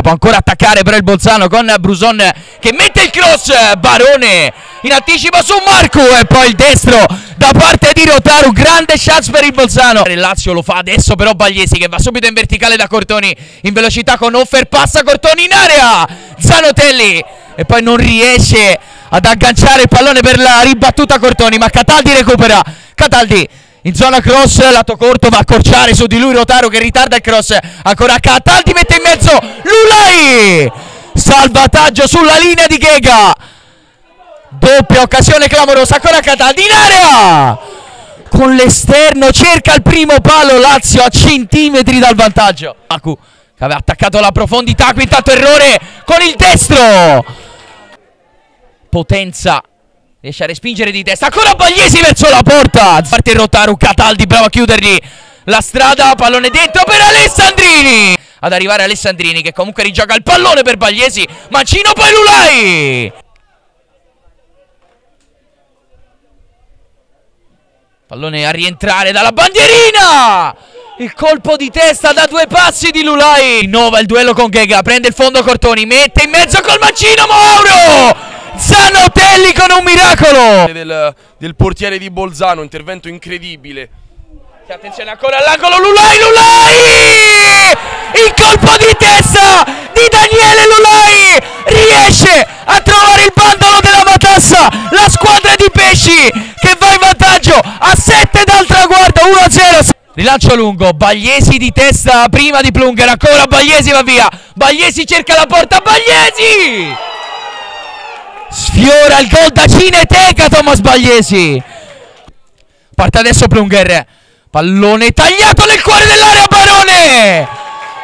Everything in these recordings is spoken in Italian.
può ancora attaccare però il Bolzano con Bruson che mette il cross, Barone in anticipo su Marco e poi il destro da parte di Rotaru, grande chance per il Bolzano. Il Lazio lo fa adesso però Bagliesi che va subito in verticale da Cortoni in velocità con Offer, passa Cortoni in area, Zanotelli e poi non riesce ad agganciare il pallone per la ribattuta Cortoni ma Cataldi recupera, Cataldi in zona cross, lato corto va a accorciare su di lui Rotaru che ritarda il cross, ancora Cataldi mette in mezzo Lulai, salvataggio sulla linea di Ghega, doppia occasione clamorosa, ancora Cataldi in area, con l'esterno cerca il primo palo Lazio a centimetri dal vantaggio, Aku che aveva attaccato la profondità, qui errore con il destro, potenza Riesce a respingere di testa. Ancora Bagliesi verso la porta. Parte Rotaru. Cataldi bravo a chiudergli la strada. Pallone dentro per Alessandrini. Ad arrivare Alessandrini che comunque rigioca il pallone per Bagliesi. Mancino poi Lulai. Pallone a rientrare dalla bandierina. Il colpo di testa da due passi di Lulai. Innova il duello con Ghega. Prende il fondo Cortoni. Mette in mezzo col mancino Mauro. Zanotelli con un miracolo del, del portiere di Bolzano, intervento incredibile. Attenzione ancora all'angolo, Lulai, Lulai! Il colpo di testa di Daniele Lulai riesce a trovare il bandolo Matassa, la squadra di Pesci che va in vantaggio a 7 dal traguardo, 1-0. Rilancio lungo, Bagliesi di testa prima di Plunger, ancora Bagliesi va via, Bagliesi cerca la porta, Bagliesi! Sfiora il gol da Cineteca Thomas Bagliesi. Parte adesso Plunger. Pallone tagliato nel cuore dell'area Barone.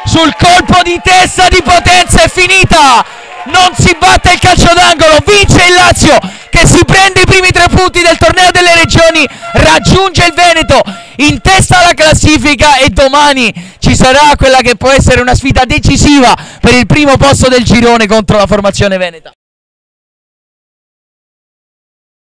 Sul colpo di testa di potenza è finita. Non si batte il calcio. Vince il Lazio che si prende i primi tre punti del torneo delle regioni. Raggiunge il Veneto in testa alla classifica e domani ci sarà quella che può essere una sfida decisiva per il primo posto del girone contro la formazione veneta.